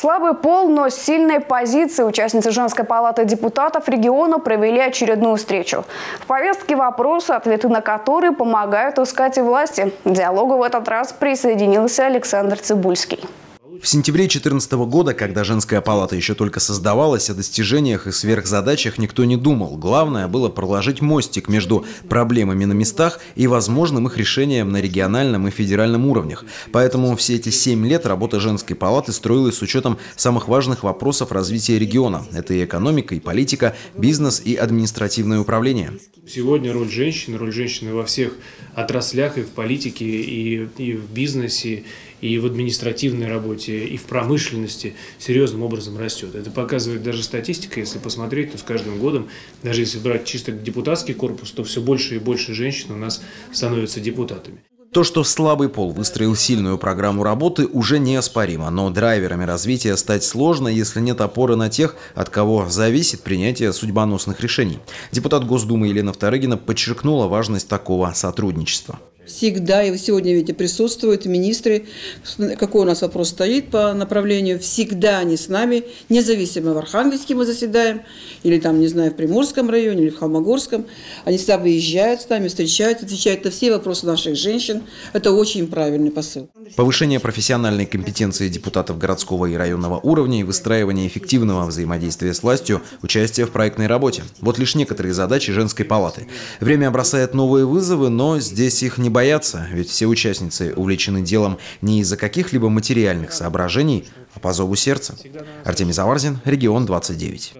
Слабый пол, но с сильной позицией участницы женской палаты депутатов региона провели очередную встречу. В повестке вопросы, ответы на которые помогают искать и власти. К диалогу в этот раз присоединился Александр Цибульский. В сентябре 2014 года, когда женская палата еще только создавалась, о достижениях и сверхзадачах никто не думал. Главное было проложить мостик между проблемами на местах и возможным их решением на региональном и федеральном уровнях. Поэтому все эти семь лет работа женской палаты строилась с учетом самых важных вопросов развития региона. Это и экономика, и политика, бизнес и административное управление. Сегодня роль женщины, роль женщины во всех отраслях, и в политике, и, и в бизнесе, и в административной работе, и в промышленности серьезным образом растет. Это показывает даже статистика, если посмотреть, то с каждым годом, даже если брать чисто депутатский корпус, то все больше и больше женщин у нас становятся депутатами. То, что слабый пол выстроил сильную программу работы, уже неоспоримо, но драйверами развития стать сложно, если нет опоры на тех, от кого зависит принятие судьбоносных решений. Депутат Госдумы Елена Вторыгина подчеркнула важность такого сотрудничества всегда, и сегодня видите, присутствуют министры, какой у нас вопрос стоит по направлению, всегда они с нами, независимо в Архангельске мы заседаем, или там, не знаю, в Приморском районе, или в Холмогорском, они всегда выезжают с нами, встречаются, отвечают на все вопросы наших женщин. Это очень правильный посыл. Повышение профессиональной компетенции депутатов городского и районного уровня и выстраивание эффективного взаимодействия с властью, участие в проектной работе. Вот лишь некоторые задачи женской палаты. Время бросает новые вызовы, но здесь их не боятся боятся, ведь все участницы увлечены делом не из-за каких-либо материальных соображений, а по зову сердца. Артемий Заварзин, Регион 29.